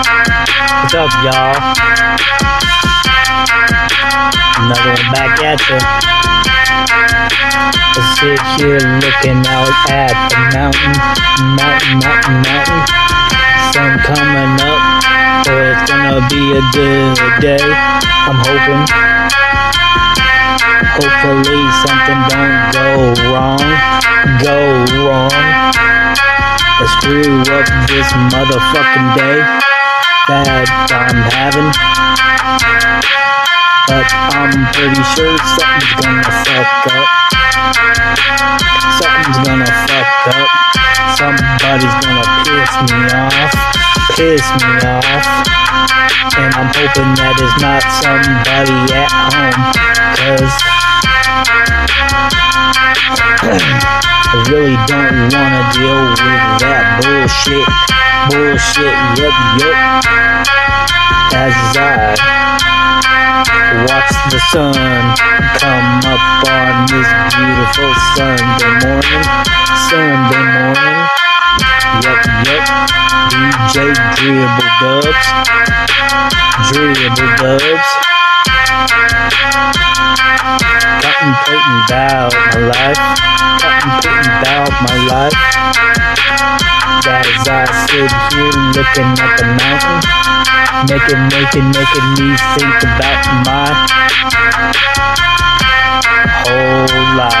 What's up, y'all? Another one back at you. I sit here looking out at the mountain, mountain, mountain, mountain. Sun coming up, boy, it's gonna be a good day. I'm hoping, hopefully something don't go wrong, go wrong. Or screw up this motherfucking day that I'm having. But I'm pretty sure something's gonna fuck up. Something's gonna fuck up. Somebody's gonna piss me off. Piss me off. And I'm hoping that it's not somebody at home. Cause I really don't wanna deal with bullshit. Bullshit, yup, yup. As I watch the sun come up on this beautiful Sunday morning. Sunday morning. Yup, yup. DJ Dribble Dubz. Dribble Dubz. Contemplating about my life. Contemplating about my life. As I sit here looking at the mountain. Making, making, making me think about my whole life.